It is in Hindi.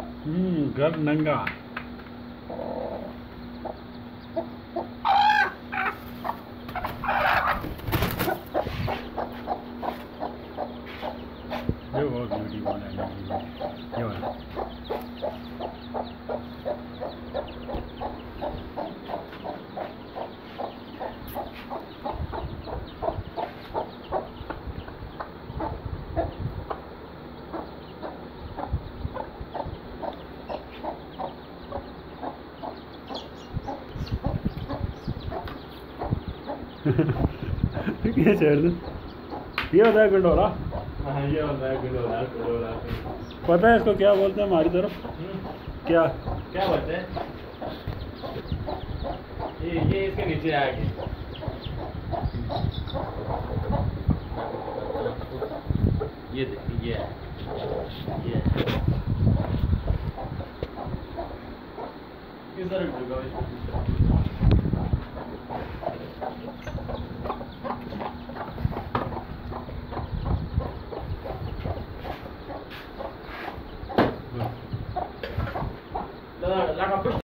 हम्म, घर नंगा। क्या छेड़ दू। ये होता है गंडोरा। हाँ ये होता है गुडोला गुडोला पता है इसको क्या बोलते हैं हमारी तरफ़? क्या? क्या बोलते हैं? ये ये इसके नीचे ये देखिए ये ये है। किस तरह? la, la